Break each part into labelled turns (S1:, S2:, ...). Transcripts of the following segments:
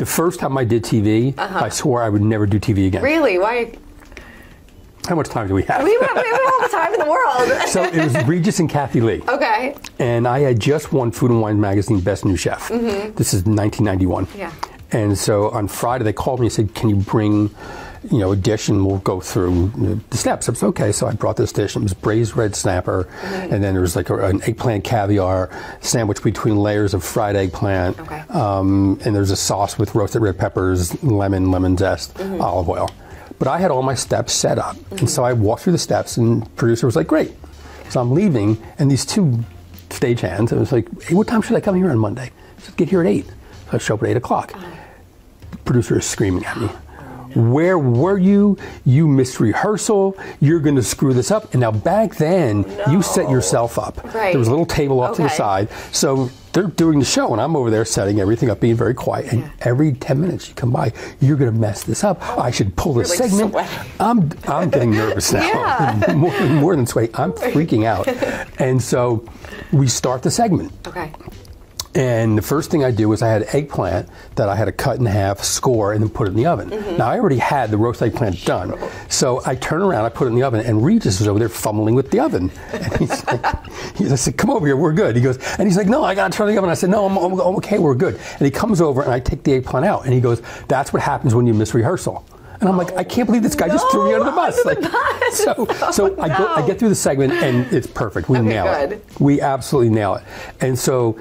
S1: The first time I did TV, I swore I would never do TV again.
S2: Really? Why?
S1: How much time do we have?
S2: We have, we have all the time in the world.
S1: so it was Regis and Kathie Lee.
S2: okay.
S1: and I had just won Food and Wine magazine Best New Chef. This is 1991.
S2: Mm-hmm. Yeah.
S1: And so on Friday they called me and said, "Can you bring, you know, a dish and we'll go through the steps." I was okay. So I brought this dish. It was braised red snapper,
S2: Mm-hmm.
S1: and then there was like a, an eggplant caviar sandwich between layers of fried eggplant.
S2: Okay.
S1: Um, and there's a sauce with roasted red peppers, lemon, lemon zest,
S2: Mm-hmm.
S1: olive oil. But I had all my steps set up, and so I walked through the steps, and the producer was like, "Great." So I'm leaving, and these two stagehands, I was like, hey, what time should I come here on Monday? I said, get here at 8. I show up at 8 o'clock. The producer is screaming at me. Where were you? You missed rehearsal. You're going to screw this up. And now back then, you set yourself up.
S2: Right.
S1: There was a little table off to the side. So they're doing the show, and I'm over there setting everything up, being very quiet. And every 10 minutes you come by, you're going to mess this up. I should pull this
S2: like,
S1: segment.
S2: sweating.
S1: I'm, I'm getting nervous now.
S2: Yeah.
S1: more, more than sweating. I'm freaking out. And so we start the segment.
S2: Okay.
S1: And the first thing I do is I had eggplant that I had to cut in half, score, and then put it in the oven.
S2: Mm-hmm.
S1: Now I already had the roast eggplant done, so I turn around, I put it in the oven, and Regis is over there fumbling with the oven. And he's like, he's, I said, "Come over here, we're good." He goes, and he's like, "No, I got to turn the oven." I said, "No, I'm, I'm, okay, we're good." And he comes over, and I take the eggplant out, and he goes, "That's what happens when you miss rehearsal." And I'm like, I can't believe this guy just threw me under the bus.
S2: under the
S1: Like,
S2: bus.
S1: So, so I go, I get through the segment, and it's perfect. We
S2: Okay,
S1: nail
S2: good.
S1: it. We absolutely nail it. And so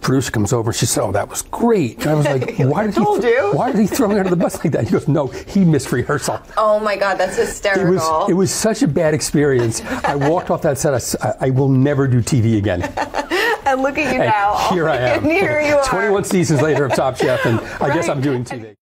S1: producer comes over and she said, "Oh, that was great." And I was like, "Why did he?
S2: you."
S1: Why did he throw me under the bus like that?" He goes, "No, he missed rehearsal."
S2: Oh my God, that's
S1: It
S2: hysterical.
S1: was it was such a bad experience. I walked off that set. I will never do TV again.
S2: and look at you
S1: And
S2: now.
S1: here I am.
S2: Here you are.
S1: 21 seasons later of Top Chef, and I guess I'm doing TV.